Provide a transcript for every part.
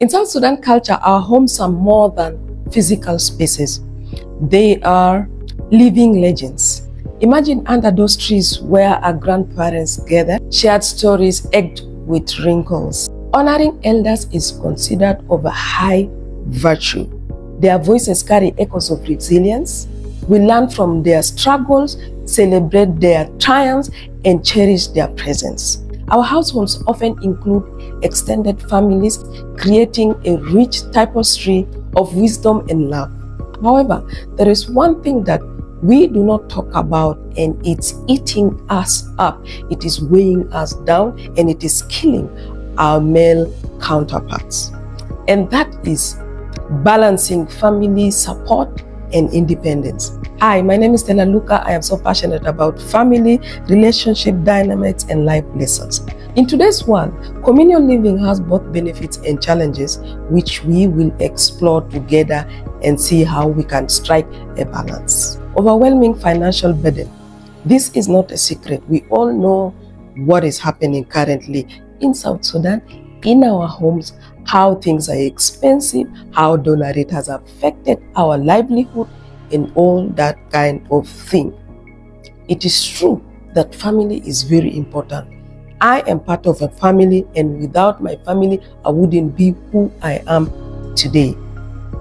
In South Sudan culture, our homes are more than physical spaces. They are living legends. Imagine under those trees where our grandparents gathered, shared stories egged with wrinkles. Honoring elders is considered of a high virtue. Their voices carry echoes of resilience. We learn from their struggles, celebrate their triumphs, and cherish their presence. Our households often include extended families, creating a rich tapestry of wisdom and love. However, there is one thing that we do not talk about, and it's eating us up. It is weighing us down, and it is killing our male counterparts. And that is balancing family support and independence. Hi, my name is Stella Luka. I am so passionate about family, relationship dynamics, and life lessons. In today's world, communal living has both benefits and challenges, which we will explore together and see how we can strike a balance. Overwhelming financial burden. This is not a secret. We all know what is happening currently in South Sudan, in our homes, how things are expensive, how dollar rate has affected our livelihood, and all that kind of thing. It is true that family is very important. I am part of a family, and without my family, I wouldn't be who I am today.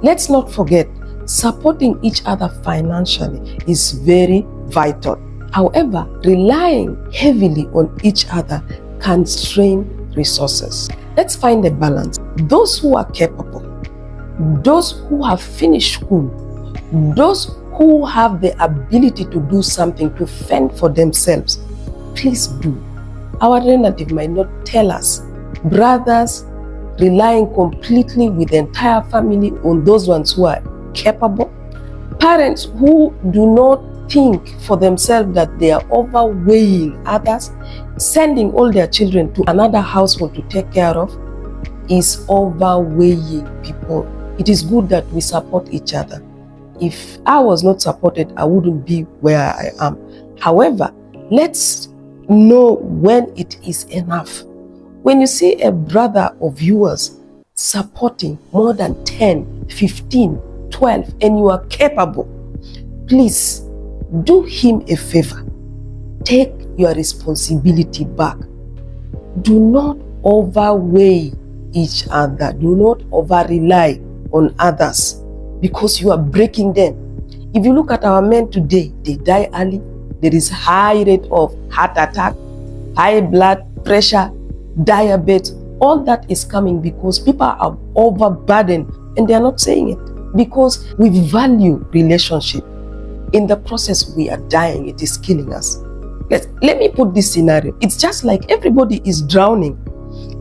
Let's not forget, supporting each other financially is very vital. However, relying heavily on each other can strain resources. Let's find a balance. Those who are capable, those who have finished school, those who have the ability to do something to fend for themselves, please do. Our relative might not tell us. Brothers relying completely with the entire family on those ones who are capable. Parents who do not think for themselves that they are overweighing others, sending all their children to another household to take care of, is overweighing people. It is good that we support each other. If I was not supported, I wouldn't be where I am. However, let's know when it is enough. When you see a brother of yours supporting more than 10, 15, 12, and you are capable, please do him a favor. Take your responsibility back. Do not overweigh each other. Do not over rely on others because you are breaking them. If you look at our men today, they die early. There is high rate of heart attack, high blood pressure, diabetes. All that is coming because people are overburdened and they are not saying it because we value relationship. In the process, we are dying. It is killing us. Let, let me put this scenario. It's just like everybody is drowning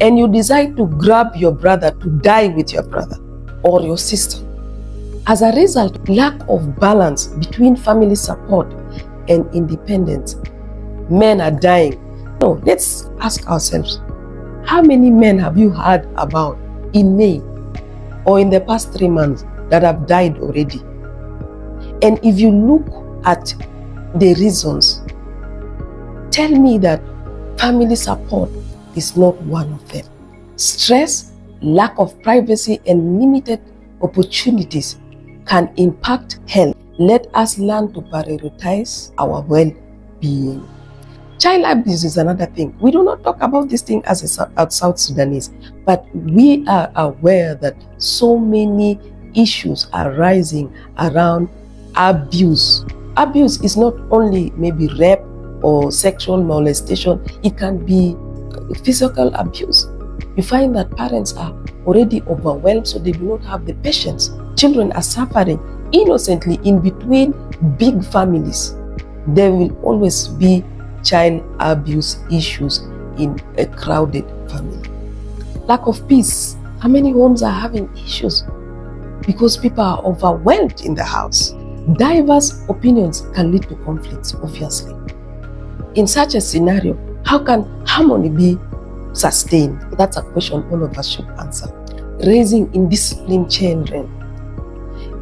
and you decide to grab your brother to die with your brother or your sister. As a result, lack of balance between family support and independence, men are dying. No, let's ask ourselves, how many men have you heard about in May or in the past three months that have died already? And if you look at the reasons, tell me that family support is not one of them. Stress, lack of privacy, and limited opportunities can impact health. Let us learn to prioritize our well being. Child abuse is another thing. We do not talk about this thing as a South Sudanese, but we are aware that so many issues are rising around abuse. Abuse is not only maybe rape or sexual molestation, it can be physical abuse. You find that parents are already overwhelmed, so they do not have the patience. Children are suffering innocently in between big families. There will always be child abuse issues in a crowded family. Lack of peace. How many homes are having issues? Because people are overwhelmed in the house. Diverse opinions can lead to conflicts, obviously. In such a scenario, how can harmony be sustained? That's a question all of us should answer. Raising indisciplined children.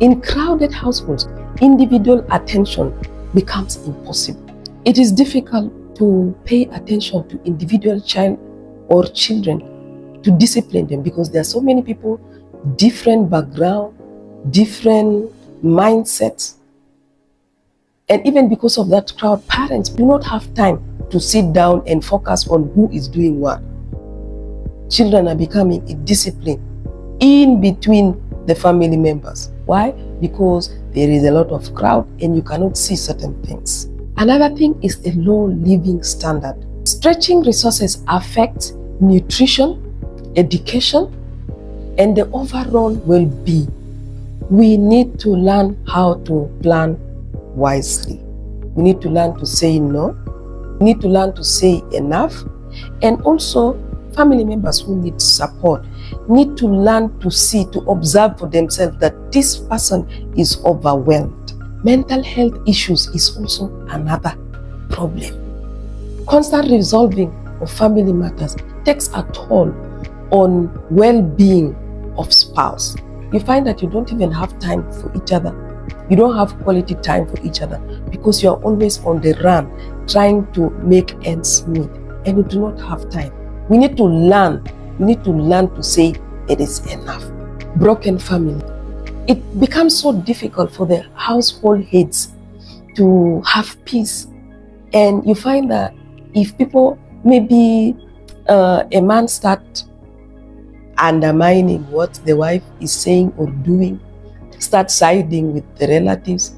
In crowded households, individual attention becomes impossible. It is difficult to pay attention to individual child or children to discipline them because there are so many people, different background, different mindsets. And even because of that crowd, parents do not have time to sit down and focus on who is doing what. Children are becoming a discipline in between the family members. Why? Because there is a lot of crowd and you cannot see certain things. Another thing is a low living standard. Stretching resources affect nutrition, education, and the overall well-being. We need to learn how to plan wisely. We need to learn to say no. We need to learn to say enough. And also, family members who need support need to learn to see, to observe for themselves that this person is overwhelmed. Mental health issues is also another problem. Constant resolving of family matters takes a toll on well-being of spouse. You find that you don't even have time for each other. You don't have quality time for each other because you are always on the run trying to make ends meet and you do not have time. We need to learn. We need to learn to say it is enough. Broken family. It becomes so difficult for the household heads to have peace. And you find that if people, maybe uh, a man start undermining what the wife is saying or doing, start siding with the relatives,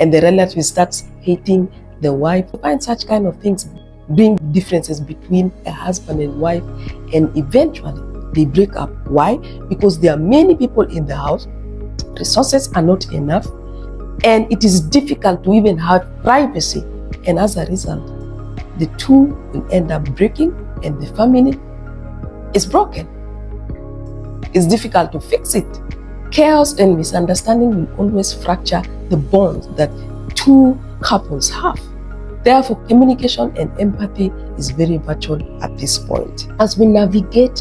and the relatives start hating the wife. You find such kind of things bring differences between a husband and wife, and eventually they break up. Why? Because there are many people in the house, resources are not enough, and it is difficult to even have privacy. And as a result, the two will end up breaking, and the family is broken. It's difficult to fix it. Chaos and misunderstanding will always fracture the bonds that two couples have. Therefore, communication and empathy is very vital at this point. As we navigate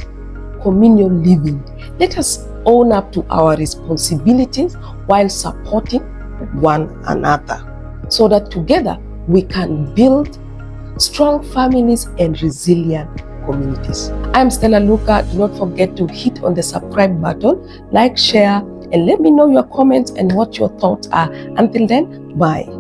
communal living, let us own up to our responsibilities while supporting one another so that together we can build strong families and resilient communities. I'm Stella Luka. Do not forget to hit on the subscribe button, like, share, and let me know your comments and what your thoughts are. Until then, bye.